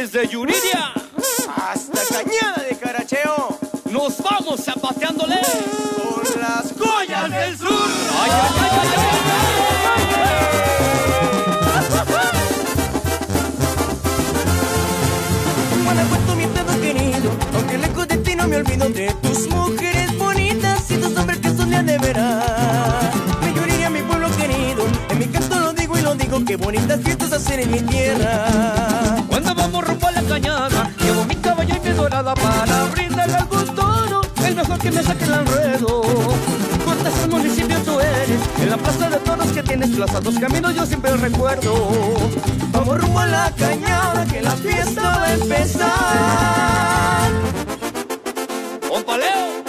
desde Yuriria hasta Cañada de Caracheo. Nos vamos zapateándole con las joyas del sur. ¡Ay, ay, ay, ay! ay! Guanajuato, mi estado querido, aunque lejos de ti no me olvido de tus mujeres bonitas y tus hombres que son de veras. Mi Yuriria, mi pueblo querido, en mi canto lo digo y lo digo, qué bonitas fiestas hacer en mi tierra. Para brindarle al gusto, el mejor que me saque el enredo. ¿Cuántas el municipio tú eres? En la plaza de toros que tienes plaza dos caminos yo siempre recuerdo. Vamos rumbo a la cañada que la fiesta va a empezar. ¡Compa Leo!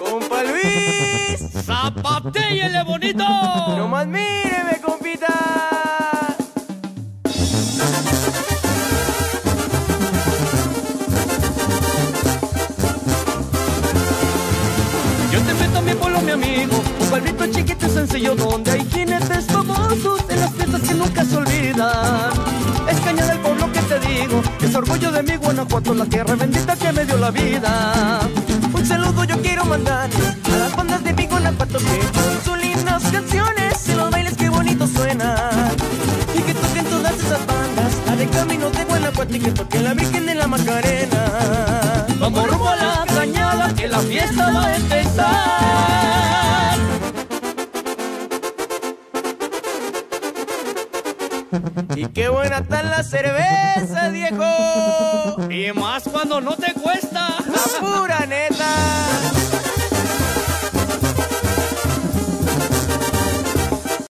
¡Compa Luis! ¡Zapatéyele bonito! ¡No más míreme, chiquito y sencillo donde hay jinetes famosos en las fiestas que nunca se olvidan. Es caña del pueblo que te digo, es orgullo de mi Guanajuato, la tierra bendita que me dio la vida. Un saludo yo quiero mandar a las bandas de mi Guanajuato que con sus lindas canciones y los bailes que bonito suenan. Y que toquen todas esas bandas, la de camino de Guanajuato y que toquen la Virgen de la Macarena. Vamos rumbo a la cañada que la fiesta va a empezar. Y qué buena están la cerveza, viejo. Y más cuando no te cuesta. La pura neta.